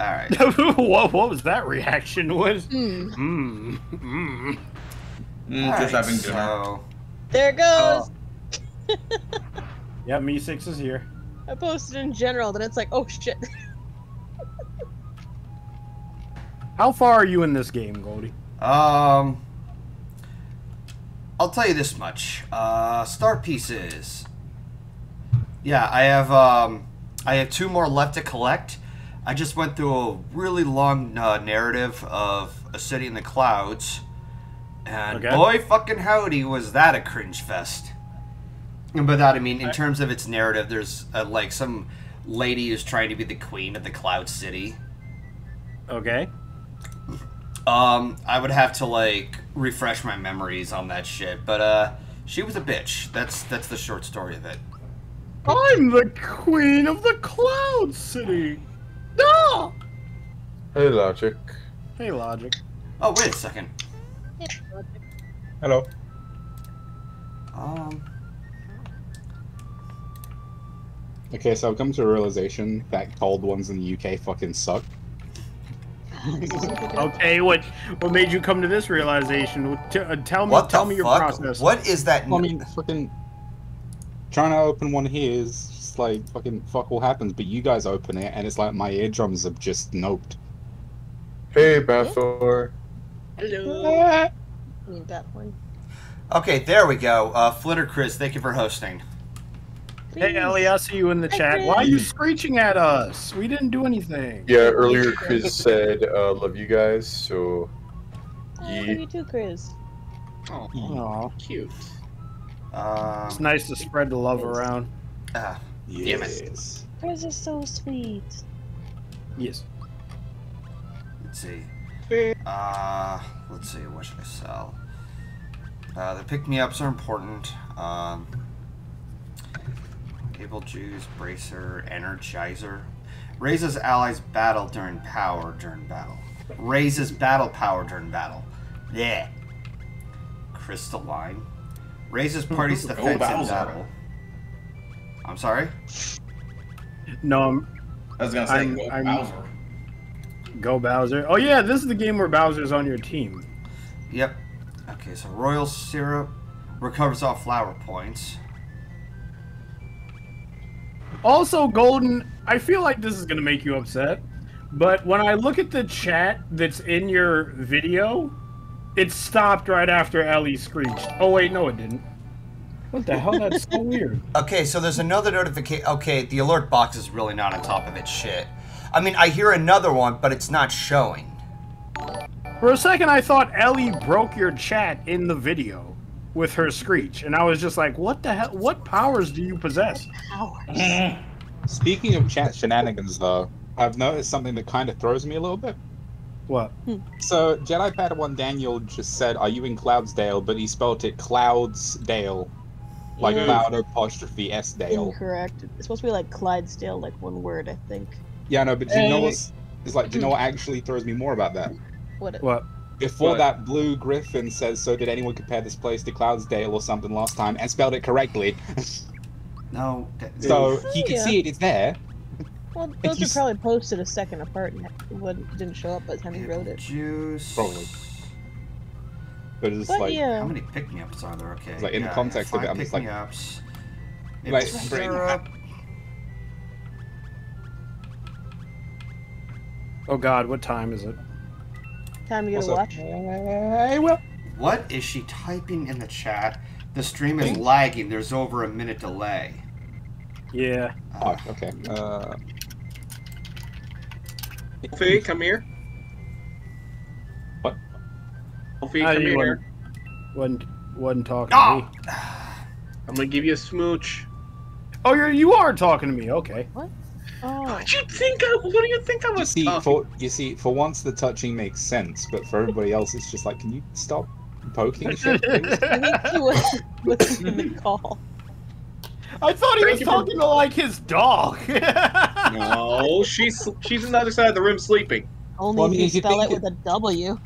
All right. what, what was that reaction? Was Hmm. Mmm. Mmm. Mm, just right, having dinner. so There it goes. Yeah, me six is here. I posted in general, then it's like, oh shit. How far are you in this game, Goldie? Um, I'll tell you this much. Uh, Star Pieces. Yeah, I have um, I have two more left to collect. I just went through a really long uh, narrative of a city in the clouds, and Okay. boy, fucking howdy, was that a cringe fest. And by that I mean, in terms of its narrative, there's uh, like some lady who's trying to be the queen of the Cloud City. Okay. Um, I would have to like refresh my memories on that shit, but uh, she was a bitch. That's that's the short story of it. I'm the queen of the Cloud City. No. Hey, Logic. Hey, Logic. Oh wait a second. Hello. Um, Okay, so I've come to a realization that cold ones in the UK fucking suck. Okay, what what made you come to this realization? T- uh, tell me, what tell the me your fuck? process. What is that? I mean, fucking trying to open one here is just like fucking fuck all happens, but you guys open it and it's like my eardrums have just noped. Hey, Bathor. Hello. Need that one. Okay, there we go. Uh, Flitter Chris, thank you for hosting. Hey, Ellie, I see you in the Hi, chat. Chris. Why are you screeching at us? We didn't do anything. Yeah, earlier Chris said, uh, love you guys, so. Yeah. love you too, Chris. Oh, Aw, cute. Uh, it's nice to spread the love around. ah, Damn it. Yes. Chris is so sweet. Yes. let's see. Uh, let's see. What should I sell? Uh, the pick me ups are important. Um, Able Juice, bracer, energizer. Raises allies battle during power during battle. Raises battle power during battle. Yeah. Crystalline. Raises party's defense in Bowser. battle. I'm sorry? No, I'm, I was gonna say, I'm- go I'm- Bowser. go Bowser. Oh yeah, this is the game where Bowser's on your team. Yep. Okay, so royal syrup recovers all flower points. Also, Golden, I feel like this is gonna make you upset, but when I look at the chat that's in your video, it stopped right after Ellie screeched. Oh wait, no, it didn't. What the hell? That's so weird. Okay, so there's another notification. Okay, the alert box is really not on top of its shit. I mean, I hear another one, but it's not showing. For a second, I thought Ellie broke your chat in the video with her screech, and I was just like, "What the hell? What powers do you possess?" Hours. Speaking of chat shenanigans, though, I've noticed something that kind of throws me a little bit. What? Hmm. So Jedi Padawan Daniel just said, "Are you in Cloudsdale?" But he spelt it Cloudsdale, like Yeah. Cloud apostrophe S Dale. Incorrect. It's supposed to be like Clydesdale, like one word, I think. Yeah, no, but do you know what's? It's like, do you know what actually throws me more about that? What? What? Before What? that, Blue Griffin says, "So did anyone compare this place to Cloudsdale or something last time?" and spelled it correctly. No. that- so Oh, he could yeah. see it. It's there. Well, If those you are s- probably posted a second apart and it wouldn't- didn't show up by the time he wrote it. Juice. Probably. But it's But like, yeah. How many pick me ups are there? Okay. It's like, in the yeah, context of five it, I'm just like- pick-me-ups. Like, Maple bring- syrup. Oh God, what time is it? Time to get What's a watch. Hey, well, What is she typing in the chat? The stream is lagging. There's over a minute delay. Yeah. Uh, oh, okay. Uh, Wolfie, come here. Wolfie, Ah, come you here. Wasn't wasn't talking Ah! to me. I'm gonna give you a smooch. Oh, you're you are talking to me. Okay. Oh, What you think? I, what do you think I was? you was see, talking? for you see, for once the touching makes sense, but for everybody else, it's just like, can you stop poking shit? I think he was listening to the call. I thought he Thank was you for- talking to like his dog. No, she's she's on the other side of the room sleeping. Only Well, I if you spell it with a W.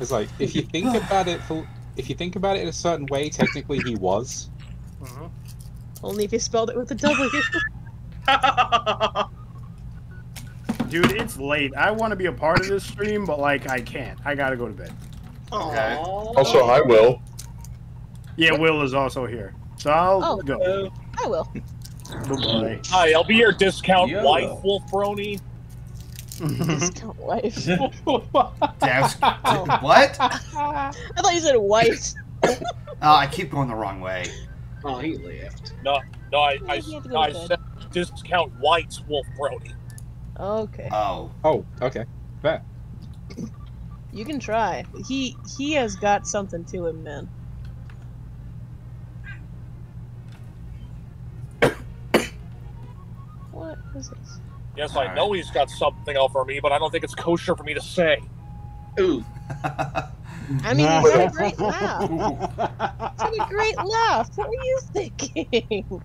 It's like if you think about it, for, if you think about it in a certain way, technically he was. Only if you spelled it with a W. dude, it's late. I want to be a part of this stream, but like I can't. I gotta go to bed. Okay. Also, hi, Will. Yeah, Will is also here, so I'll Oh. go. Uh, I will. Goodbye. Hi, I'll be your discount Yo. wife, Wolf Brony. Discount wife. That's, Oh. what? I thought you said white. Oh, I keep going the wrong way. oh, he left. No, I, I, You have to go I said discount whites, Wolf Brony. Okay. Oh. Oh, okay. Fair. You can try. He he has got something to him, man. What is this? Yes, All I know he's got something over me, but I don't think it's kosher for me to say. Ooh. I mean, you had a great laugh. You had a great laugh. What were you thinking?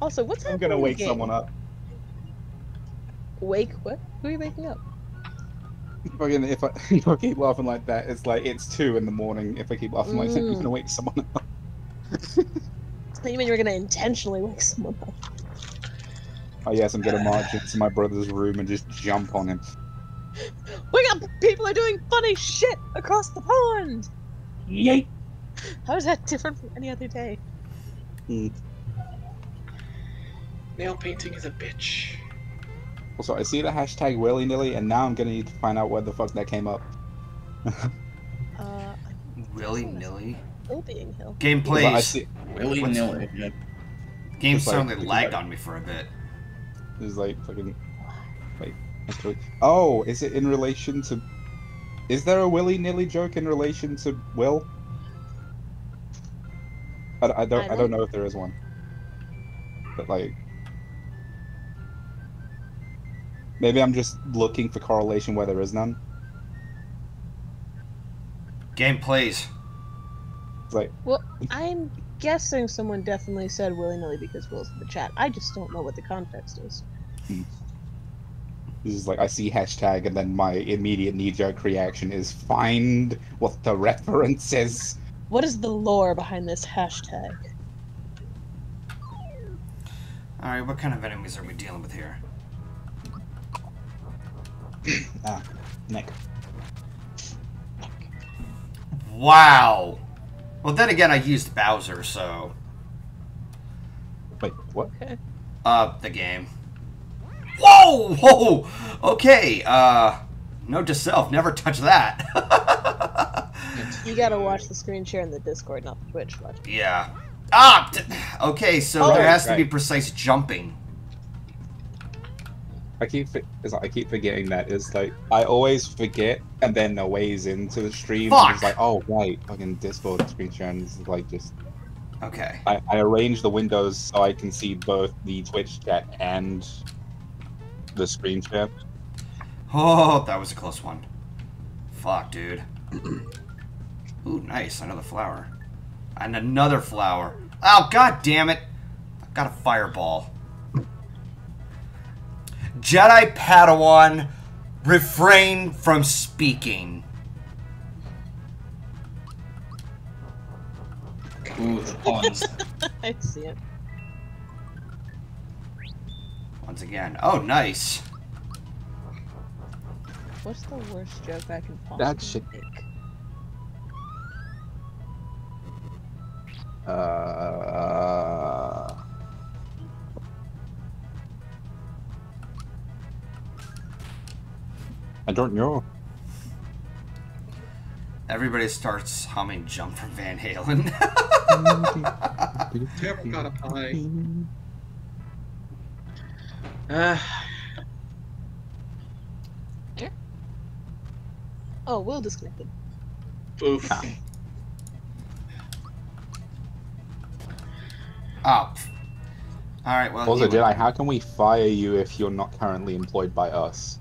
also, what's I'm gonna wake game? someone up. Wake what? Who are you waking up? Fucking if I, if I keep laughing like that, it's like it's two in the morning. If I keep laughing like that, I'm Mm. gonna wake someone up. I you mean you were gonna intentionally wake someone up. Oh yes, I'm gonna march into my brother's room and just jump on him. Wake up! People are doing funny shit across the pond! Yeet! How is that different from any other day? Nail painting is a bitch. Also, I see the hashtag willy nilly, and now I'm gonna need to find out where the fuck that came up. Uh, Willy nilly. Still being hill. Game But I plays. see Willy What's- nilly. Game It's like- suddenly it's lagged on me for a bit. there's like fucking wait. actually- Oh, is it in relation to? Is there a willy nilly joke in relation to Will? I, I don't. I I don't know if there is one. But like, maybe I'm just looking for correlation where there is none. Game plays. It's like, Well, I'm guessing someone definitely said willy nilly because Will's in the chat. I just don't know what the context is. This is like I see hashtag and then my immediate knee jerk reaction is find what the reference is. What is the lore behind this hashtag? Alright, what kind of enemies are we dealing with here? Ah, Nick. Wow. Well, then again, I used Bowser, so. Wait, what? Uh, the game. Whoa! Whoa! Okay, uh. Note to self, never touch that. You gotta watch the screen share in the Discord, not the Twitch. Watch. yeah. Ah! Okay, so Oh, there has to be precise jumping. I keep it's like, I keep forgetting that. It's like I always forget and then a ways into the stream Fuck! it's like, oh right, fucking Discord screen share and it's like just Okay. I, I arrange the windows so I can see both the Twitch chat and the screen share. Oh, that was a close one. Fuck, dude. Ooh, nice. Another flower. And another flower. Oh, god damn it. I've got a fireball. Jedi Padawan, refrain from speaking. Ooh, the pawns. I see it. Once again. Oh, nice. What's the worst joke I can possibly That shit- make? Uh, I don't know. Everybody starts humming Jump from Van Halen. Never got a pie. Ah, Oh, Will disconnected. oof. oh. Alright, well. Also, Jedi, how can we fire you if you're not currently employed by us?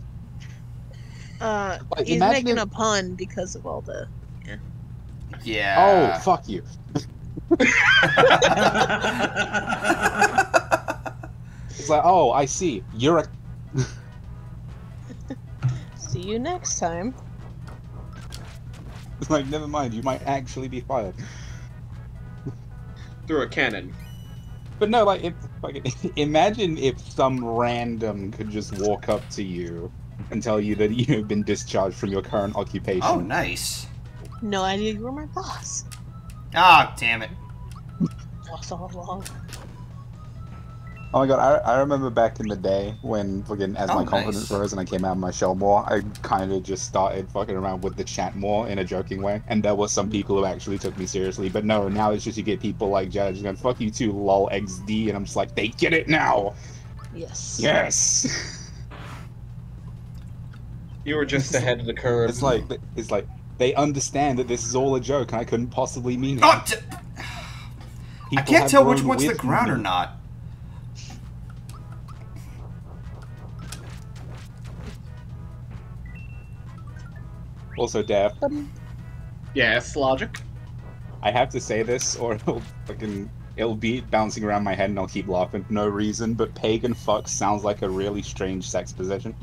Uh, Like, he's making if- a pun because of all the. Yeah. Oh, fuck you. It's like, oh, I see. You're a. See you next time. It's like, never mind. You might actually be fired. Through a cannon. But no, like, if Fucking, imagine if some random could just walk up to you and tell you that you have been discharged from your current occupation. Oh, nice. No idea you were my boss. Ah, damn it. Boss all along. Oh my god, I, I remember back in the day when fucking as Oh, my confidence nice. rose and I came out of my shell more, I kind of just started fucking around with the chat more in a joking way. And there were some people who actually took me seriously, but no, now it's just you get people like Judge going, fuck you too, lol XD, and I'm just like, they get it now! Yes. Yes! You were just ahead of the curve. it's like, it's like, they understand that this is all a joke and I couldn't possibly mean it. Ah, oh, d- I People can't tell which one's the ground or not. Also, Daph, yes, logic. I have to say this, or it'll fucking it'll be bouncing around my head, and I'll keep laughing for no reason. But pagan fuck sounds like a really strange sex position.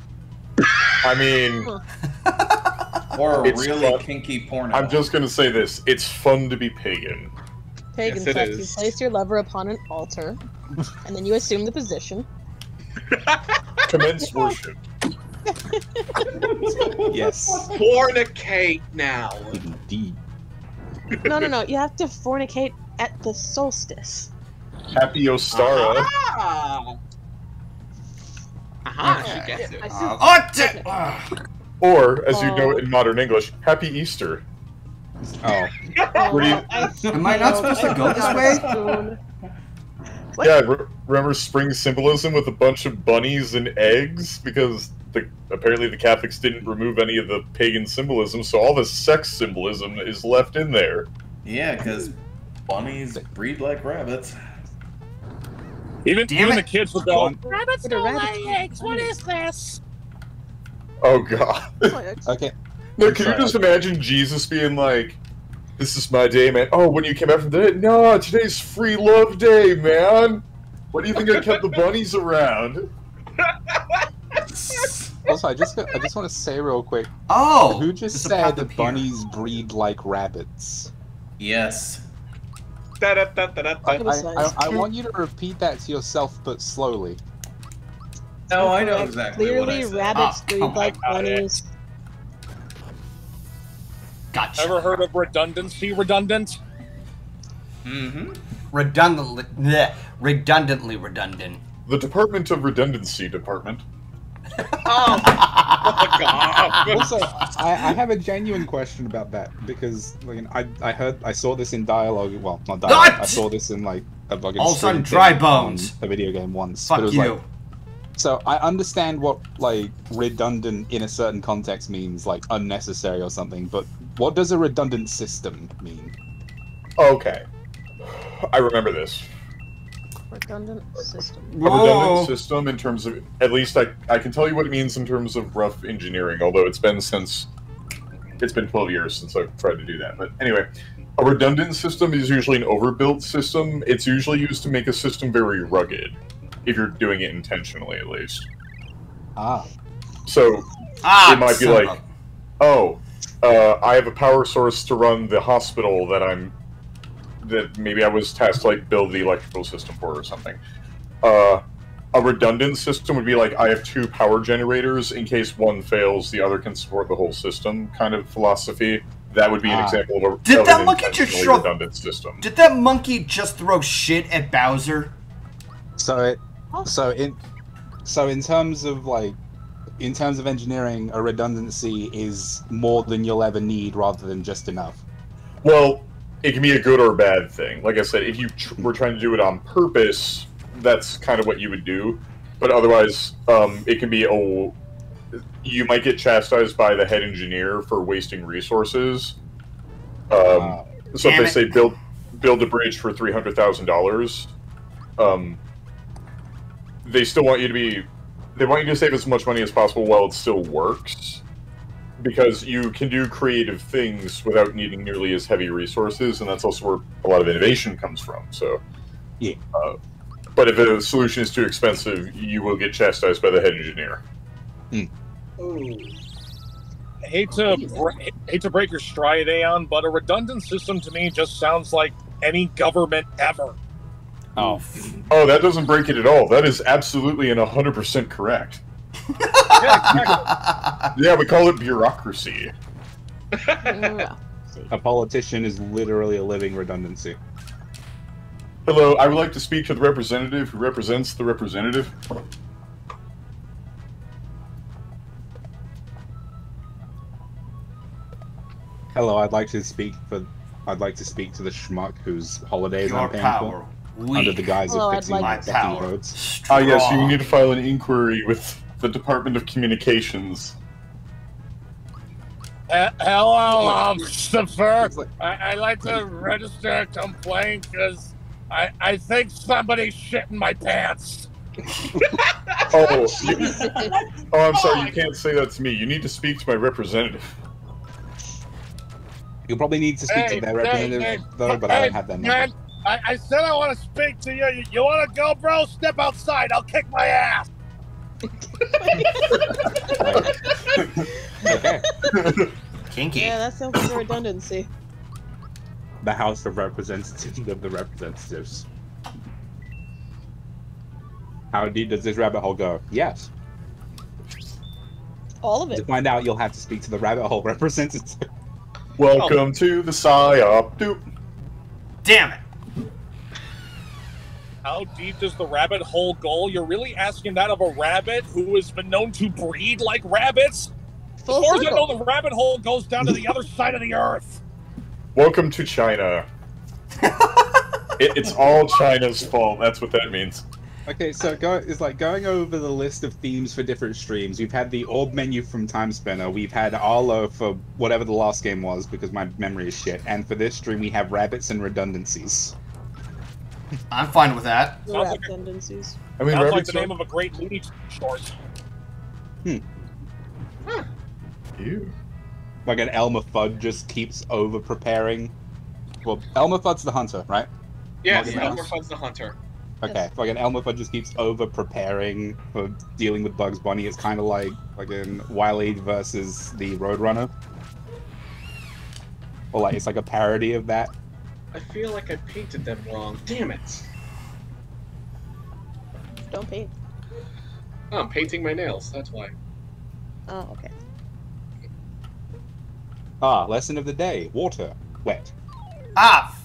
I mean, Or a It's really fun. kinky porno. I'm just gonna say this: it's fun to be pagan. Pagan Yes, sex. You place your lover upon an altar, and then you assume the position. Commence worship. Yes, Fornicate now. indeed. No, no, no. You have to fornicate at the solstice. Happy Ostara. Ah. Aha, she gets it. I. Uh, oh, d- ah. Or, as you know it in modern English, Happy Easter. Oh, Oh, you- Am I not supposed to go this way? What? Yeah, re- remember spring symbolism with a bunch of bunnies and eggs? Because the, apparently the Catholics didn't remove any of the pagan symbolism, so all the sex symbolism is left in there. Yeah, because bunnies breed like rabbits. Even, Damn even it. the kids would go, Rabbits don't lay eggs. What is this? Oh god. okay. No, I'm can you just imagine Jesus being like, "This is my day, man." Oh, when you came out from the dead? No, today's Free Love Day, man. What do you think I kept the bunnies around? Also, I just I just want to say real quick, Oh, who just said path that up here. bunnies breed like rabbits? Yes. Da-da-da-da-da. I, I, I, I want you to repeat that to yourself, but slowly. No, I know exactly what I Clearly, said. rabbits Ah, breed like got bunnies. Gotcha. Ever heard of redundancy redundant? Mm-hmm. redundantly, bleh, redundantly redundant. The Department of Redundancy Department. Oh, fuck off. Also, I, I have a genuine question about that because like, I I heard I saw this in dialogue. Well, not dialogue. I saw this in like a fucking All of a sudden, dry bones. a video game once. Fuck it was you. Like, so I understand what like redundant in a certain context means, like unnecessary or something. But what does a redundant system mean? Okay. I remember this. Redundant system. A redundant system in terms of at least I, I can tell you what it means in terms of rough engineering, although it's been since it's been 12 years since I've tried to do that. But anyway, a redundant system is usually an overbuilt system. It's usually used to make a system very rugged, if you're doing it intentionally at least. Ah, So Ah, it might be son of like, oh, uh, I have a power source to run the hospital that I'm that maybe I was tasked to like build the electrical system for or something. Uh, a redundant system would be like I have two power generators in case one fails, the other can support the whole system kind of philosophy. That would be an Ah. example of a Did that monkey just intentionally shrug- redundant system. Did that monkey just throw shit at Bowser? so it so in so in terms of like in terms of engineering, a redundancy is more than you'll ever need rather than just enough. Well, it can be a good or a bad thing. Like I said, if you tr- were trying to do it on purpose, that's kind of what you would do. But otherwise, um, it can be oh, you might get chastised by the head engineer for wasting resources. Um, so if they it. say build build a bridge for three hundred thousand dollars, um, they still want you to be. They want you to save as much money as possible while it still works because you can do creative things without needing nearly as heavy resources, and that's also where a lot of innovation comes from. So, Yeah. Uh, but if a solution is too expensive, you will get chastised by the head engineer. I hate to br- hate to break your stride, Aeon, but a redundant system to me just sounds like any government ever. Oh, Oh, that doesn't break it at all. That is absolutely and 100% correct. Yeah, we call it bureaucracy. A politician is literally a living redundancy. Hello, I would like to speak to the representative who represents the representative. Hello, I'd like to speak for. I'd like to speak to the schmuck whose holidays Your I'm paying power. for We. under the guise Hello, of fixing like- my My fucking power. roads. Ah, yes, you need to file an inquiry with the Department of Communications. Uh, hello, officer. It's like- I, I'd like to register a complaint because I, I think somebody's shitting my pants. Oh, you- oh, I'm sorry, you can't say that to me. You need to speak to my representative. You'll probably need to speak Hey, to their representative hey, though, but I don't have that number. Man, I, I said I want to speak to you. You, you want to go, bro? Step outside. I'll kick my ass. Okay. Kinky. yeah, that sounds like a redundancy. The House of Representatives of the Representatives. How deep does this rabbit hole go? Yes. All of it. To find out, you'll have to speak to the rabbit hole representative. Welcome to the PSYOP. Doop. Damn it. How deep does the rabbit hole go? You're really asking that of a rabbit who has been known to breed like rabbits? Full as far as I know, the rabbit hole goes down to the other side of the earth. Welcome to China. It, it's all China's fault. That's what that means. Okay, so go, it's like going over the list of themes for different streams. We've had the orb menu from Timespinner. We've had Arlo for whatever the last game was because my memory is shit. And for this stream, we have rabbits and redundancies. I'm fine with that. Sounds like a- redundancies. I mean, Sounds like the name of a great Looney Tunes short. Hmm. Hmm. Ew. Like an Elmer Fudd just keeps over preparing. Well, Elmer Fudd's the hunter, right? Yes, Yes. Elmer Fudd's the hunter. Okay, like an Elmer Fudd just keeps over preparing for dealing with Bugs Bunny. It's kind of like like in Wile E versus the Roadrunner, or like it's like a parody of that. I feel like I painted them wrong. Damn it. Don't paint. Oh, I'm painting my nails. That's why. Oh, okay. Ah, lesson of the day: water, wet. Ah.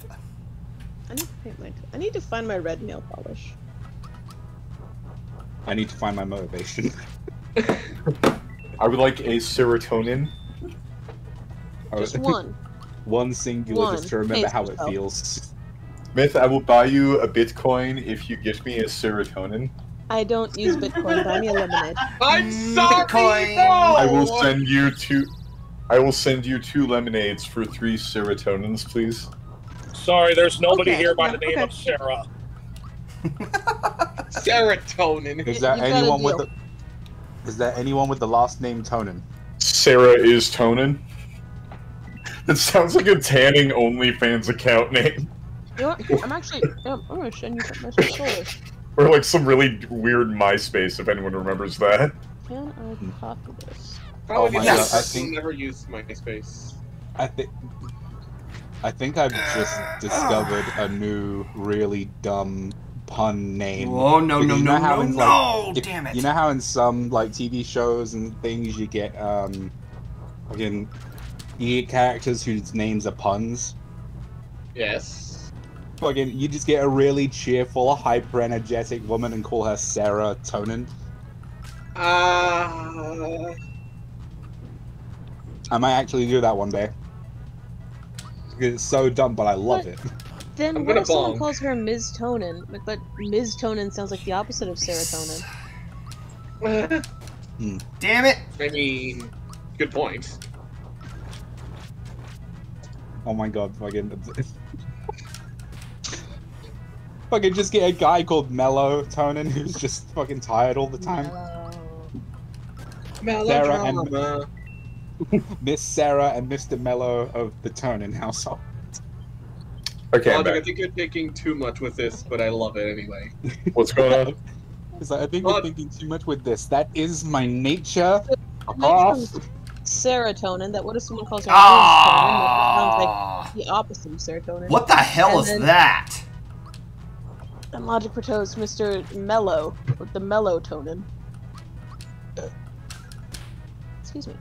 I need to paint my. I need to find my red nail polish. I need to find my motivation. I would like a serotonin. Just one. One singular, One. just to remember Pace how it feels. Myth, I will buy you a Bitcoin if you give me a serotonin. I don't use Bitcoin. Buy me a lemonade. I'm sorry. Bitcoin. No. I will send you two. I will send you two lemonades for three serotonins, please. Sorry, there's nobody Okay, here by the name okay. of Sarah. serotonin. Is that you've got a anyone with the? Is that anyone with the last name Tonin? Sarah is Tonin. It sounds like a tanning OnlyFans account name, You know what? I'm actually. I'm gonna send you some my sodas. or like some really weird MySpace, if anyone remembers that. Can I copy this? Probably Oh my the God. I I think- never used MySpace. I think. I think I've just discovered a new, really dumb pun name. Oh no, Because no, no, know how no, in, like, no! if- Damn it. You know how in some like TV shows and things you get um, again, you get characters whose names are puns. Yes. Fucking, you just get a really cheerful, hyper energetic woman and call her Sarah Tonin. Uh, I might actually do that one day. It's so dumb, but I love What? it. Then I'm what gonna if someone calls her Ms. Tonin? But, but Ms. Tonin sounds like the opposite of serotonin. Damn it! I mean, good point. Oh my god, fucking. fucking just get a guy called Mellow Tonin who's just fucking tired all the time. Sarah and- Miss Sarah and Mr. Mellow of the Tonin household. Okay, I'm Logic, I think you're taking too much with this, but I love it anyway. What's going on? Like, I think What? you're thinking too much with this. That is my nature. Next Ah. one's serotonin. That what if someone calls her Ms. Tonin? Sounds Ah! like the opposite of serotonin. What the hell And is then- that? And Logic for Toast, Mr. Mellow, with the melatonin. Excuse me.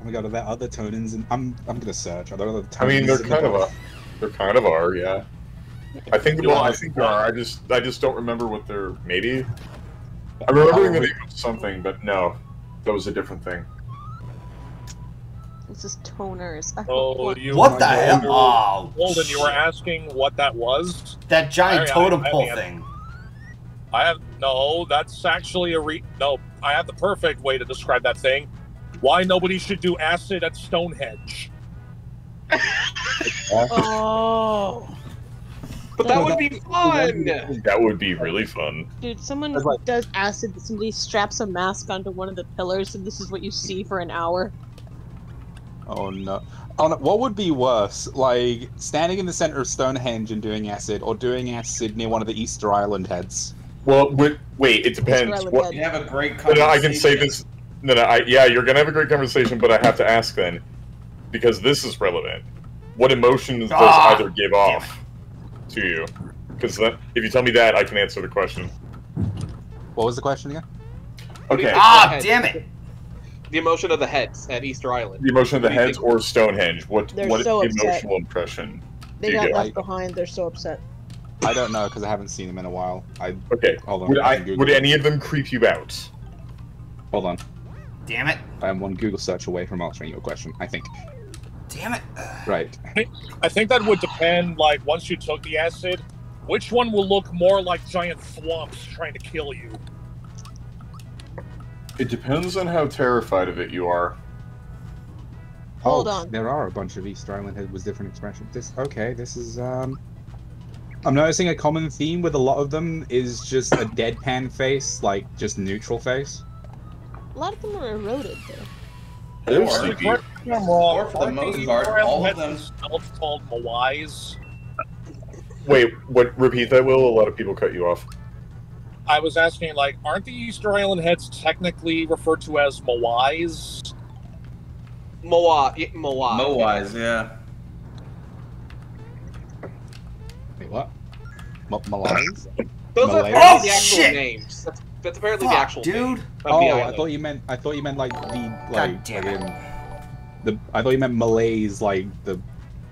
Oh my god, are there other tonins? And I'm I'm gonna search. Are there other I mean, they're in the kind of a, they're kind of are, yeah. I think. You Well, I think there are. I just, I just don't remember what they're. Maybe. I'm remembering the name of something, but no, that was a different thing. This is toners. Oh, you. What the hell? God. Oh, Holden, you were asking what that was. that giant I- I- totem I pole think I- thing. I have no. That's actually a re. No, I have the perfect way to describe that thing. Why nobody should do acid at Stonehenge? Oh, But that would be fun. That would be really fun. dude! Someone like- does acid. Somebody straps a mask onto one of the pillars, and this is what you see for an hour. Oh no. Oh no. What would be worse, like standing in the center of Stonehenge and doing acid, or doing acid near one of the Easter Island heads? Well, wait, wait it depends. What. You have a great no, conversation. no, I can say this. No, no, I, yeah, you're gonna have a great conversation, but I have to ask then, because this is relevant. What emotions does Ah, either give off to you? Because if you tell me that, I can answer the question. What was the question again? Okay, Ah, damn it! The emotion of the heads at Easter Island. the emotion of the What do you heads or Stonehenge. What They're what so upset. emotional impression? They You got get- left behind. They're so upset. I don't know because I haven't seen them in a while. I Okay, hold on. would I would any of them creep you out? Hold on. Damn it! I am one Google search away from answering your question. I think. Damn it! Right. I think that would depend. Like once you took the acid, which one will look more like giant swamps trying to kill you? It depends on how terrified of it you are. Hold oh, on. There are a bunch of Easter Island heads with different expressions. This okay. This is um. I'm noticing a common theme with a lot of them is just a deadpan face, like just neutral face. A lot of them are eroded, though. They're Or- sleepy. Correct me if Or for the most part, Israel all of heads them- themselves called Moais. Wait, what? Repeat that, Will. A lot of people cut you off. I was asking, like, aren't the Easter Island heads technically referred to as Moais? Moa. yeah, Moa. Mo-wise, yeah. Wait, what? M- Malays? Those are Malay. apparently Oh, the actual shit! names. That's, that's apparently the Fuck, actual dude. name of oh, the I thought you meant. I thought you meant like the like. damn like it. in- the I thought you meant Malays, like the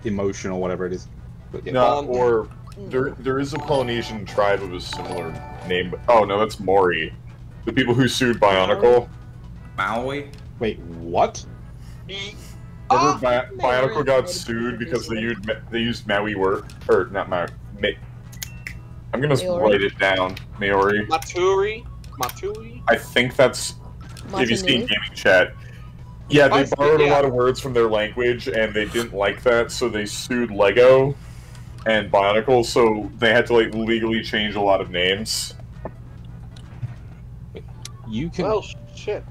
emotion or whatever it is. But yeah. No, Um, or. There there is a Polynesian tribe of a similar name. Oh no, that's Mori. The people who sued Bionicle. Maui? Wait, what? Remember, Ah, Bi- Bionicle got sued because they used they used Maui word or not Maui. Ma- I'm gonna Maori. write it down. Maori. Maturi. Matui. I think that's if you see in gaming chat. Yeah, they borrowed a lot of words from their language, and they didn't like that, so they sued Lego and Bionicle. So they had to like legally change a lot of names. You can Well, shit.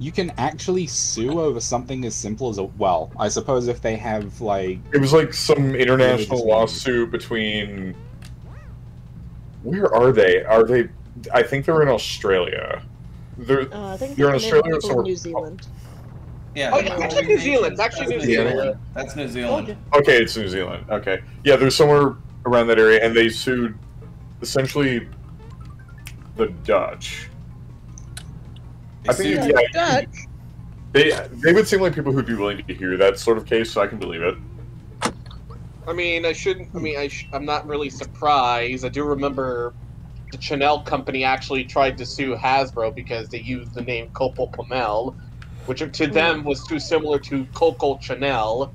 you can actually sue over something as simple as a well. I suppose if they have like It was like some international lawsuit between. Where are they? Are they? I think they're in Australia. They're Uh, I think You're in they're named Australia or people in somewhere- New Zealand. Yeah. Oh, yeah, actually New Zealand. It's actually New Zealand. That's New Zealand. okay. It's New Zealand. Okay, yeah, they're somewhere around that area, and they sued essentially the Dutch. I think They yeah, sued- Dutch. they they would seem like people who'd be willing to hear that sort of case, so I can believe it. I mean, I shouldn't. I mean, I sh- I'm not really surprised. I do remember the Chanel company actually tried to sue Hasbro because they used the name Coco Pommel, which to them was too similar to Coco Chanel,